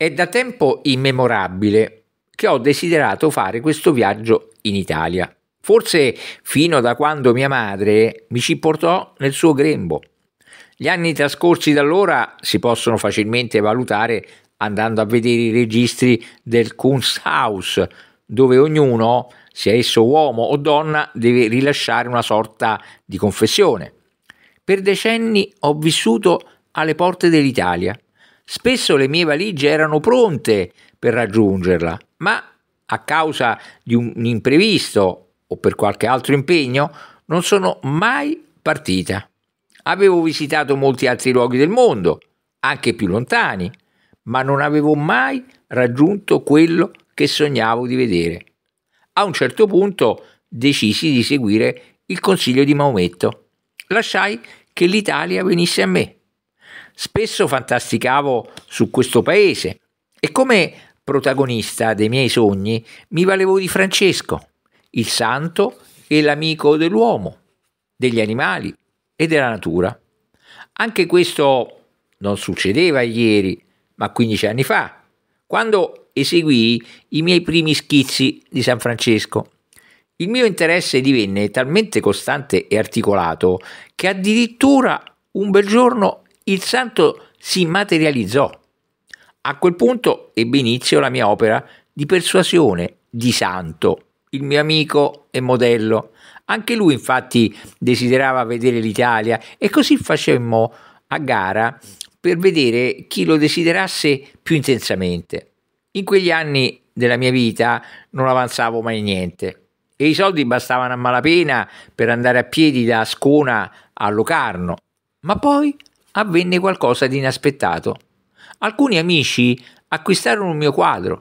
È da tempo immemorabile che ho desiderato fare questo viaggio in Italia, forse fino da quando mia madre mi ci portò nel suo grembo. Gli anni trascorsi da allora si possono facilmente valutare andando a vedere i registri del Kunsthaus, dove ognuno, sia esso uomo o donna, deve rilasciare una sorta di confessione. Per decenni ho vissuto alle porte dell'Italia Spesso le mie valigie erano pronte per raggiungerla, ma a causa di un imprevisto o per qualche altro impegno non sono mai partita. Avevo visitato molti altri luoghi del mondo, anche più lontani, ma non avevo mai raggiunto quello che sognavo di vedere. A un certo punto decisi di seguire il consiglio di Maometto. Lasciai che l'Italia venisse a me. Spesso fantasticavo su questo paese e come protagonista dei miei sogni mi valevo di Francesco, il santo e l'amico dell'uomo, degli animali e della natura. Anche questo non succedeva ieri, ma 15 anni fa, quando eseguii i miei primi schizzi di San Francesco. Il mio interesse divenne talmente costante e articolato che addirittura un bel giorno il santo si materializzò. A quel punto ebbe inizio la mia opera di persuasione di santo, il mio amico e modello. Anche lui infatti desiderava vedere l'Italia e così facemmo a gara per vedere chi lo desiderasse più intensamente. In quegli anni della mia vita non avanzavo mai niente e i soldi bastavano a malapena per andare a piedi da Ascona a Locarno. Ma poi avvenne qualcosa di inaspettato. Alcuni amici acquistarono un mio quadro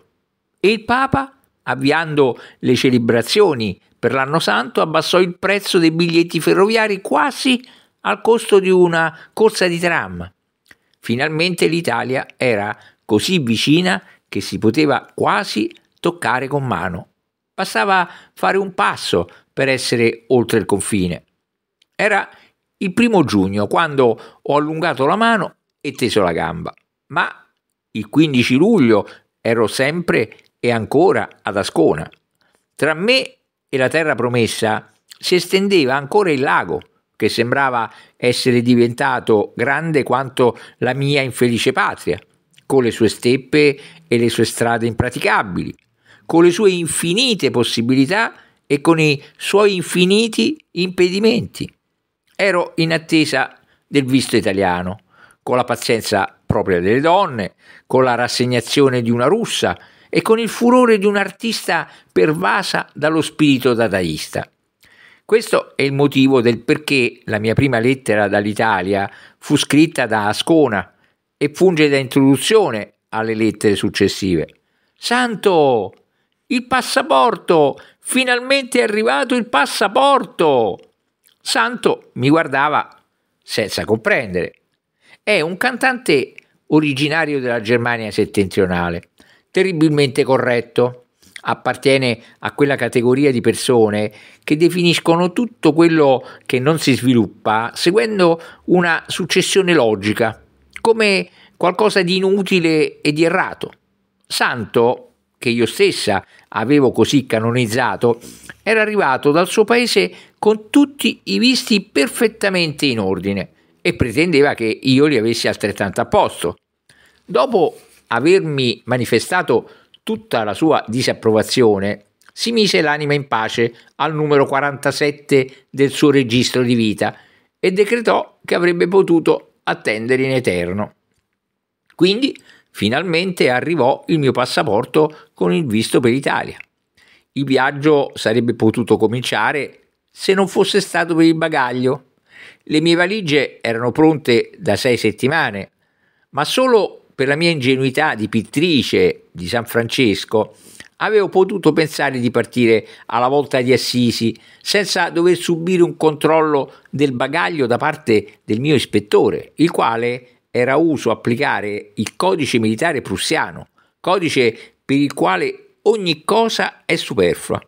e il Papa, avviando le celebrazioni per l'anno santo, abbassò il prezzo dei biglietti ferroviari quasi al costo di una corsa di tram. Finalmente l'Italia era così vicina che si poteva quasi toccare con mano. Bastava fare un passo per essere oltre il confine. Era il primo giugno, quando ho allungato la mano e teso la gamba. Ma il 15 luglio ero sempre e ancora ad Ascona. Tra me e la terra promessa si estendeva ancora il lago, che sembrava essere diventato grande quanto la mia infelice patria, con le sue steppe e le sue strade impraticabili, con le sue infinite possibilità e con i suoi infiniti impedimenti. Ero in attesa del visto italiano, con la pazienza propria delle donne, con la rassegnazione di una russa e con il furore di un artista pervasa dallo spirito dadaista. Questo è il motivo del perché la mia prima lettera dall'Italia fu scritta da Ascona e funge da introduzione alle lettere successive. Santo! Il passaporto! Finalmente è arrivato il passaporto! Santo mi guardava senza comprendere. È un cantante originario della Germania settentrionale, terribilmente corretto. Appartiene a quella categoria di persone che definiscono tutto quello che non si sviluppa seguendo una successione logica, come qualcosa di inutile e di errato. Santo che io stessa avevo così canonizzato, era arrivato dal suo paese con tutti i visti perfettamente in ordine e pretendeva che io li avessi altrettanto a posto. Dopo avermi manifestato tutta la sua disapprovazione, si mise l'anima in pace al numero 47 del suo registro di vita e decretò che avrebbe potuto attendere in eterno. Quindi Finalmente arrivò il mio passaporto con il visto per l'Italia. Il viaggio sarebbe potuto cominciare se non fosse stato per il bagaglio. Le mie valigie erano pronte da sei settimane, ma solo per la mia ingenuità di pittrice di San Francesco avevo potuto pensare di partire alla volta di Assisi senza dover subire un controllo del bagaglio da parte del mio ispettore, il quale era uso applicare il codice militare prussiano, codice per il quale ogni cosa è superflua.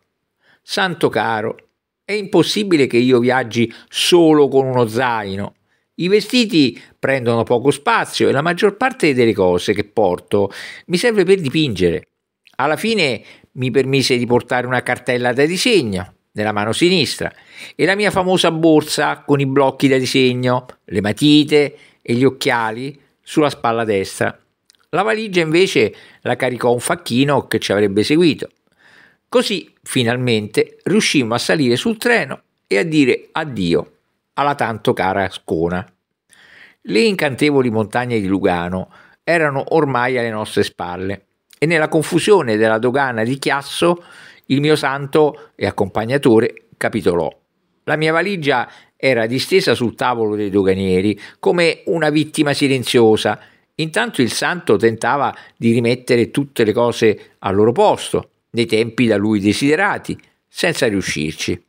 Santo caro, è impossibile che io viaggi solo con uno zaino. I vestiti prendono poco spazio e la maggior parte delle cose che porto mi serve per dipingere. Alla fine mi permise di portare una cartella da disegno nella mano sinistra e la mia famosa borsa con i blocchi da disegno, le matite e gli occhiali sulla spalla destra. La valigia invece la caricò un facchino che ci avrebbe seguito. Così finalmente riuscimmo a salire sul treno e a dire addio alla tanto cara Ascona. Le incantevoli montagne di Lugano erano ormai alle nostre spalle e nella confusione della dogana di Chiasso il mio santo e accompagnatore capitolò. La mia valigia era distesa sul tavolo dei doganieri come una vittima silenziosa. Intanto il santo tentava di rimettere tutte le cose al loro posto, nei tempi da lui desiderati, senza riuscirci.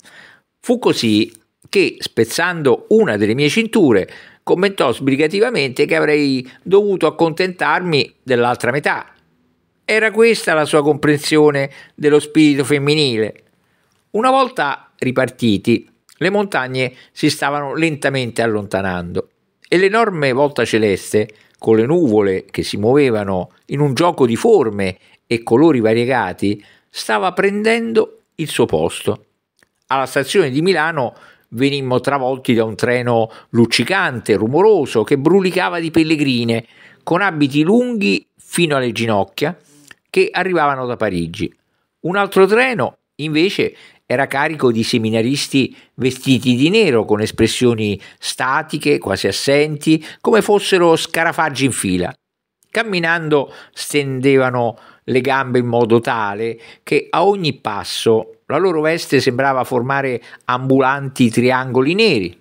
Fu così che, spezzando una delle mie cinture, commentò sbrigativamente che avrei dovuto accontentarmi dell'altra metà era questa la sua comprensione dello spirito femminile. Una volta ripartiti, le montagne si stavano lentamente allontanando e l'enorme volta celeste, con le nuvole che si muovevano in un gioco di forme e colori variegati, stava prendendo il suo posto. Alla stazione di Milano venimmo travolti da un treno luccicante, rumoroso, che brulicava di pellegrine, con abiti lunghi fino alle ginocchia che arrivavano da Parigi. Un altro treno, invece, era carico di seminaristi vestiti di nero con espressioni statiche, quasi assenti, come fossero scarafaggi in fila. Camminando stendevano le gambe in modo tale che a ogni passo la loro veste sembrava formare ambulanti triangoli neri.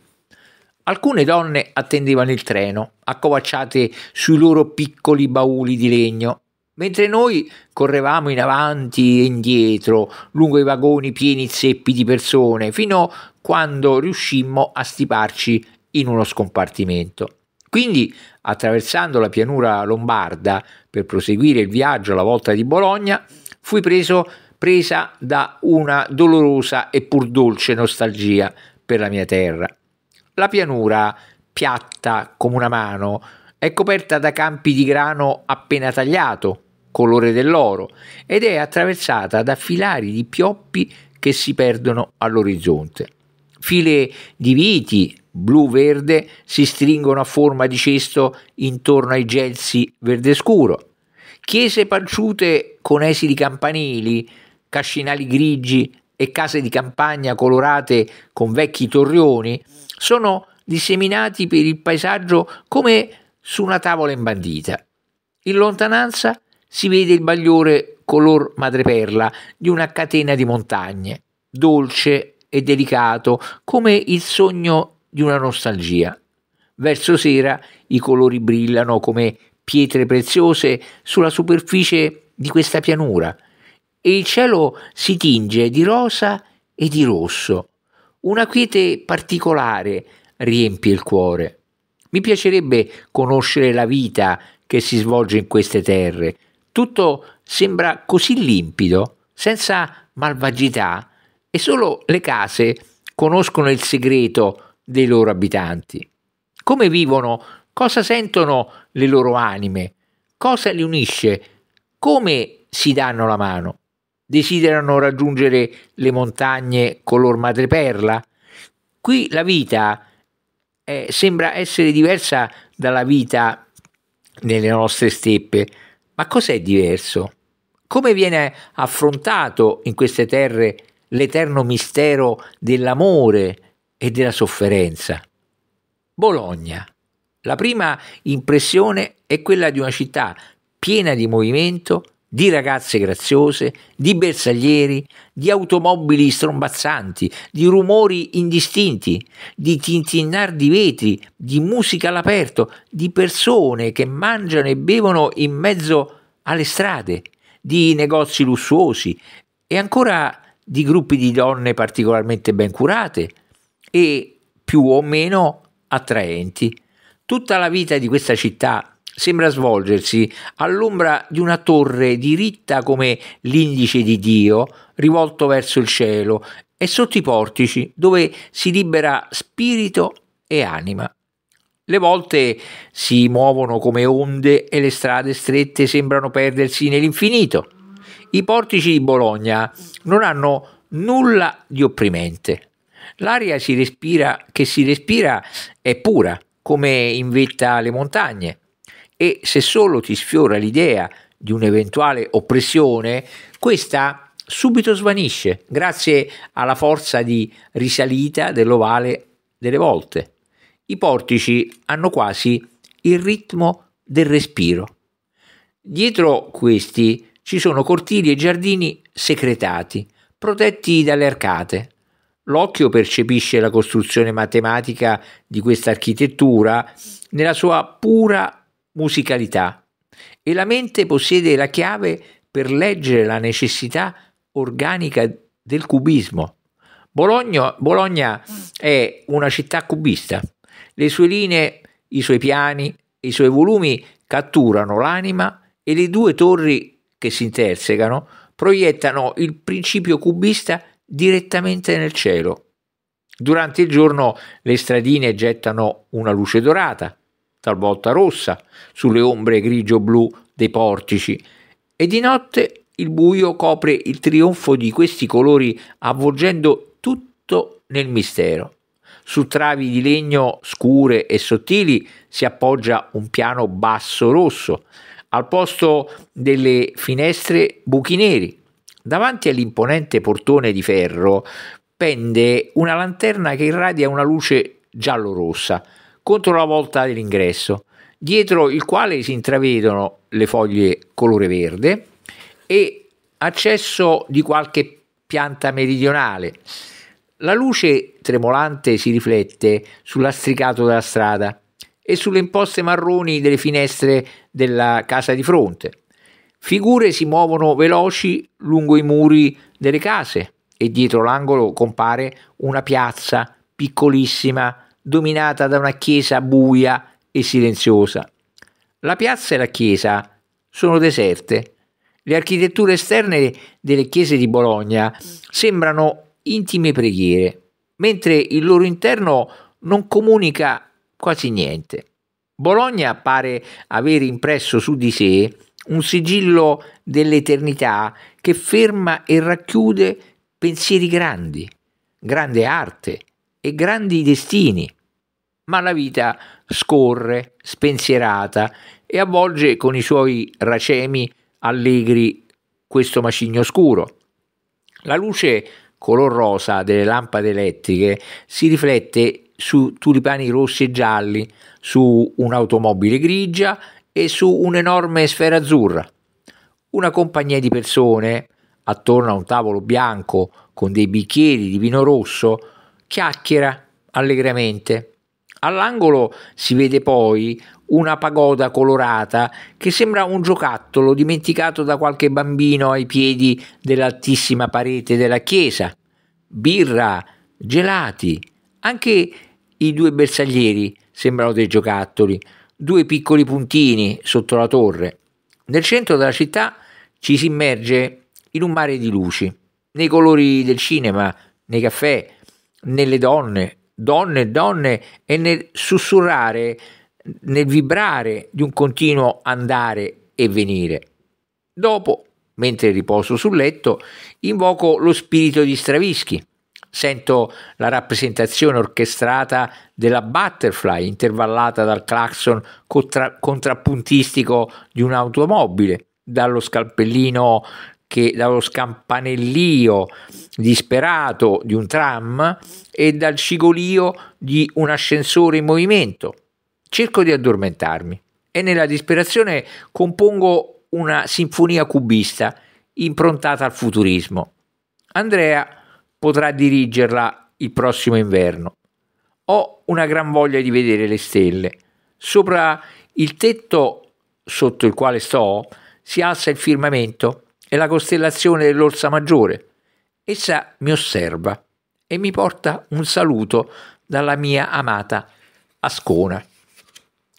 Alcune donne attendevano il treno, accovacciate sui loro piccoli bauli di legno, mentre noi correvamo in avanti e indietro lungo i vagoni pieni zeppi di persone, fino quando riuscimmo a stiparci in uno scompartimento. Quindi, attraversando la pianura lombarda per proseguire il viaggio alla volta di Bologna, fui preso, presa da una dolorosa e pur dolce nostalgia per la mia terra. La pianura, piatta come una mano, è coperta da campi di grano appena tagliato, colore dell'oro, ed è attraversata da filari di pioppi che si perdono all'orizzonte. File di viti blu-verde si stringono a forma di cesto intorno ai gelsi verde scuro. Chiese panciute con esili campanili, cascinali grigi e case di campagna colorate con vecchi torrioni sono disseminati per il paesaggio come su una tavola imbandita. In lontananza si vede il bagliore color madreperla di una catena di montagne, dolce e delicato come il sogno di una nostalgia. Verso sera i colori brillano come pietre preziose sulla superficie di questa pianura e il cielo si tinge di rosa e di rosso. Una quiete particolare riempie il cuore. Mi piacerebbe conoscere la vita che si svolge in queste terre, tutto sembra così limpido, senza malvagità, e solo le case conoscono il segreto dei loro abitanti. Come vivono, cosa sentono le loro anime, cosa li unisce, come si danno la mano. Desiderano raggiungere le montagne color madreperla? Qui la vita eh, sembra essere diversa dalla vita nelle nostre steppe ma cos'è diverso? Come viene affrontato in queste terre l'eterno mistero dell'amore e della sofferenza? Bologna. La prima impressione è quella di una città piena di movimento, di ragazze graziose, di bersaglieri, di automobili strombazzanti, di rumori indistinti, di tintinnar di vetri, di musica all'aperto, di persone che mangiano e bevono in mezzo alle strade, di negozi lussuosi e ancora di gruppi di donne particolarmente ben curate e più o meno attraenti. Tutta la vita di questa città sembra svolgersi all'ombra di una torre diritta come l'indice di Dio, rivolto verso il cielo, e sotto i portici dove si libera spirito e anima. Le volte si muovono come onde e le strade strette sembrano perdersi nell'infinito. I portici di Bologna non hanno nulla di opprimente. L'aria si respira, che si respira è pura, come in vetta alle montagne, e se solo ti sfiora l'idea di un'eventuale oppressione, questa subito svanisce grazie alla forza di risalita dell'ovale delle volte. I portici hanno quasi il ritmo del respiro. Dietro questi ci sono cortili e giardini secretati, protetti dalle arcate. L'occhio percepisce la costruzione matematica di questa architettura nella sua pura musicalità e la mente possiede la chiave per leggere la necessità organica del cubismo. Bologna, Bologna è una città cubista. Le sue linee, i suoi piani, i suoi volumi catturano l'anima e le due torri che si intersecano proiettano il principio cubista direttamente nel cielo. Durante il giorno le stradine gettano una luce dorata, talvolta rossa, sulle ombre grigio-blu dei portici e di notte il buio copre il trionfo di questi colori avvolgendo tutto nel mistero. Su travi di legno scure e sottili si appoggia un piano basso rosso, al posto delle finestre buchi neri. Davanti all'imponente portone di ferro pende una lanterna che irradia una luce giallo-rossa contro la volta dell'ingresso, dietro il quale si intravedono le foglie colore verde e accesso di qualche pianta meridionale. La luce tremolante si riflette sul lastricato della strada e sulle imposte marroni delle finestre della casa di fronte. Figure si muovono veloci lungo i muri delle case e dietro l'angolo compare una piazza piccolissima dominata da una chiesa buia e silenziosa. La piazza e la chiesa sono deserte. Le architetture esterne delle chiese di Bologna sembrano intime preghiere, mentre il loro interno non comunica quasi niente. Bologna pare avere impresso su di sé un sigillo dell'eternità che ferma e racchiude pensieri grandi, grande arte e grandi destini. Ma la vita scorre spensierata e avvolge con i suoi racemi allegri questo macigno scuro. La luce color rosa delle lampade elettriche si riflette su tulipani rossi e gialli, su un'automobile grigia e su un'enorme sfera azzurra. Una compagnia di persone, attorno a un tavolo bianco con dei bicchieri di vino rosso, chiacchiera allegramente. All'angolo si vede poi una pagoda colorata che sembra un giocattolo dimenticato da qualche bambino ai piedi dell'altissima parete della chiesa. Birra, gelati, anche i due bersaglieri sembrano dei giocattoli, due piccoli puntini sotto la torre. Nel centro della città ci si immerge in un mare di luci, nei colori del cinema, nei caffè, nelle donne, donne donne e nel sussurrare, nel vibrare di un continuo andare e venire. Dopo, mentre riposo sul letto, invoco lo spirito di Stravinsky sento la rappresentazione orchestrata della butterfly intervallata dal clacson contra- contrappuntistico di un'automobile, dallo scalpellino che dallo scampanellio disperato di un tram e dal cigolio di un ascensore in movimento. Cerco di addormentarmi e nella disperazione compongo una sinfonia cubista improntata al futurismo. Andrea potrà dirigerla il prossimo inverno. Ho una gran voglia di vedere le stelle. Sopra il tetto sotto il quale sto si alza il firmamento e la costellazione dell'Orsa Maggiore. Essa mi osserva e mi porta un saluto dalla mia amata Ascona.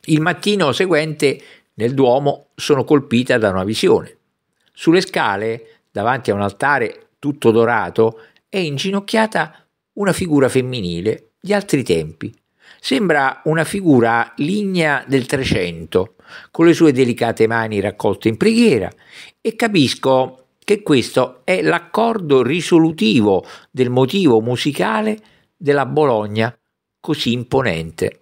Il mattino seguente nel Duomo sono colpita da una visione. Sulle scale, davanti a un altare tutto dorato, è inginocchiata una figura femminile di altri tempi, Sembra una figura lignea del Trecento, con le sue delicate mani raccolte in preghiera, e capisco che questo è l'accordo risolutivo del motivo musicale della Bologna così imponente.